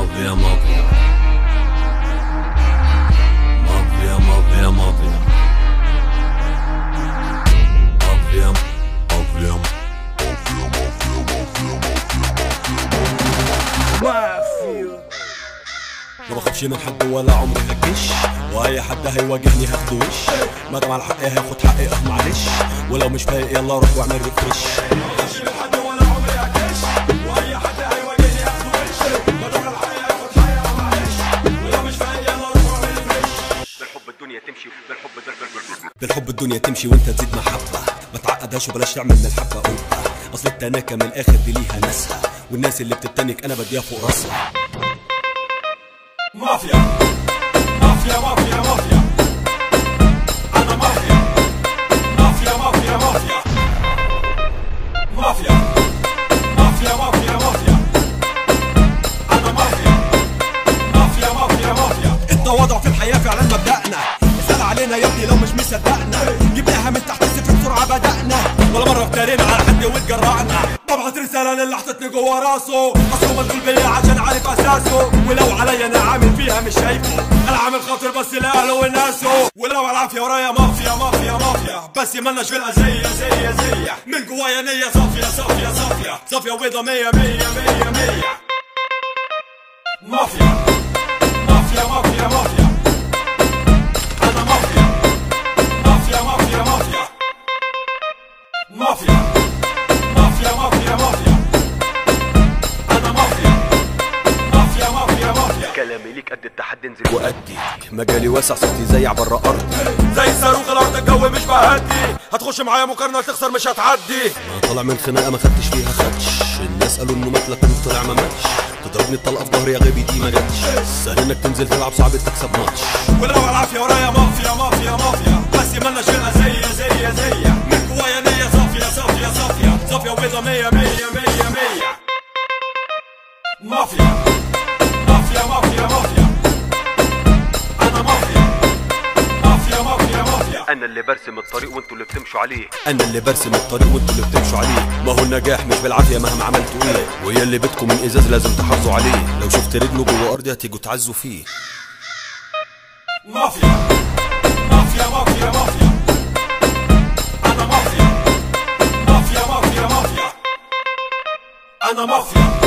مافيا مافيا. مافيا مافيا مافيا. مافيا مافيا ما بخافش من حد ولا عمري هكش. وأي حد هيواجهني هاخده وش. ما على حقي هياخد حقي أه معلش. ولو مش فايق يلا روح واعمل ريفرش. ما بخافش من حد بالحب الدنيا تمشي وانت تزيد محبة. ما تعقدهاش وبلاش تعمل من الحبة قبة. اصل التناكة من الآخر دي ليها ناسها. والناس اللي بتتنك أنا بديها فوق راسها. مافيا. مافيا مافيا مافيا. أنا مافيا. مافيا مافيا مافيا. مافيا. مافيا مافيا مافيا. أنا مافيا. مافيا مافيا مافيا. التواضع في الحياة فعلا مبدأنا. علينا يا ابني لو مش مصدقنا. جبناها من تحت الصفر بسرعة بدأنا. ولا مرة افترينا على حد واتجرأنا ببعت رسالة للي حطتني جوا راسه. اصله مشغول بيا عشان عارف أساسه. ولو عليا أنا عامل فيها مش شايفه. أنا عامل خاطر بس لأهله وناسه. ولو على العافية ورايا مافيا مافيا مافيا. بس مالناش في الأذية زي زي من جوايا نية صافية صافية صافية. صافية وبيضة مية مية مية مية. مافيا. قد التحدي انزل. وأدي مجالي واسع صوتي زي بره أرضي. زي صاروخ الأرض الجو مش بهدي. هتخش معايا مقارنة تخسر مش هتعدي. أنا طالع من خناقة ما خدتش فيها خدش. الناس قالوا إنه مات لكن طلع ما ماتش. تضربني الطلقة في ظهري يا غبي دي ما جاتش. سهل إنك تنزل تلعب صعب تكسب ماتش. ولو العافية ورايا مافيا مافيا مافيا. بس مالناش فيها زي زي زي من جوايا نية صافية صافية صافية. صافية وبيضة مية مية. أنا اللي برسم الطريق وانتوا اللي بتمشوا عليه. أنا اللي برسم الطريق وانتوا اللي بتمشوا عليه. ما هو النجاح مش بالعافية مهما عملتوا إيه. ويا اللي بدكم من إزاز لازم تحافظوا عليه. لو شفت رجله جوه ارضي هتيجوا تعزوا فيه. مافيا. مافيا مافيا مافيا. أنا مافيا. مافيا مافيا مافيا. أنا مافيا.